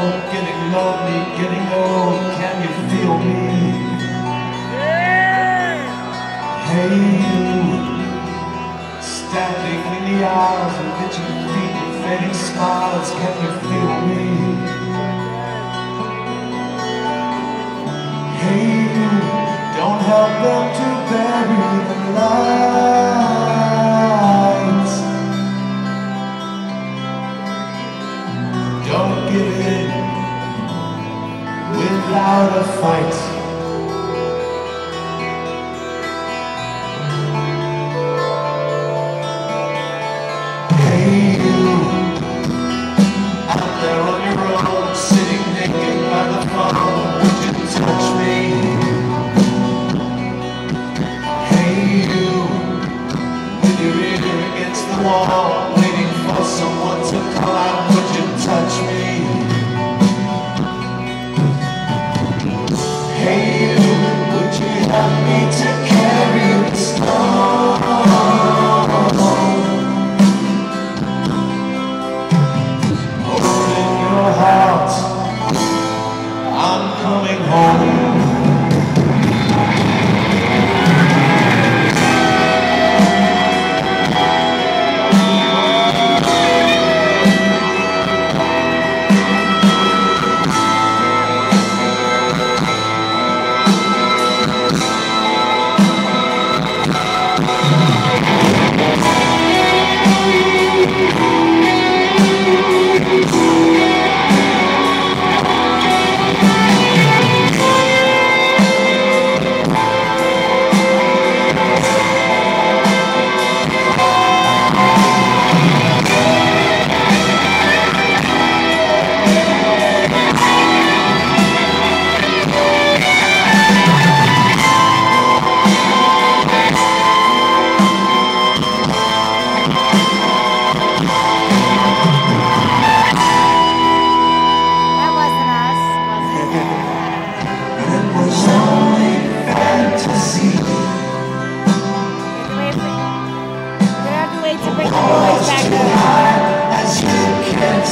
old, getting lonely, getting old, can you feel me? Yeah. Hey you, standing in the aisles with itching feet and fading smiles, can you feel me? Hey you, don't help them to bury the light. out of fight. home.